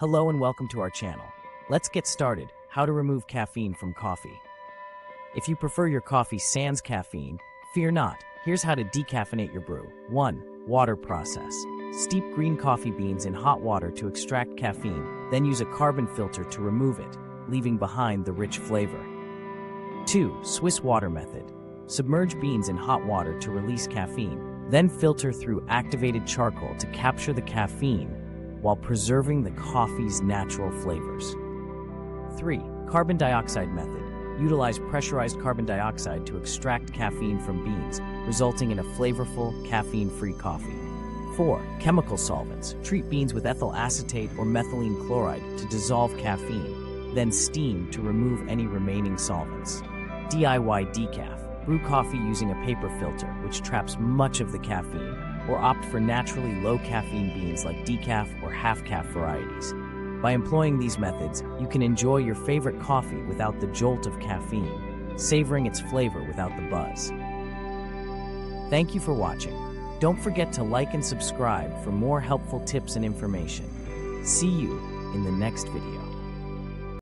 Hello and welcome to our channel. Let's get started. How to remove caffeine from coffee. If you prefer your coffee sans caffeine, fear not. Here's how to decaffeinate your brew. 1. Water process. Steep green coffee beans in hot water to extract caffeine, then use a carbon filter to remove it, leaving behind the rich flavor. 2. Swiss water method. Submerge beans in hot water to release caffeine, then filter through activated charcoal to capture the caffeine while preserving the coffee's natural flavors. 3. Carbon dioxide method. Utilize pressurized carbon dioxide to extract caffeine from beans, resulting in a flavorful, caffeine-free coffee. 4. Chemical solvents. Treat beans with ethyl acetate or methylene chloride to dissolve caffeine, then steam to remove any remaining solvents. DIY decaf. Brew coffee using a paper filter, which traps much of the caffeine, or opt for naturally low caffeine beans like decaf or half caff varieties. By employing these methods, you can enjoy your favorite coffee without the jolt of caffeine, savoring its flavor without the buzz. Thank you for watching. Don't forget to like and subscribe for more helpful tips and information. See you in the next video.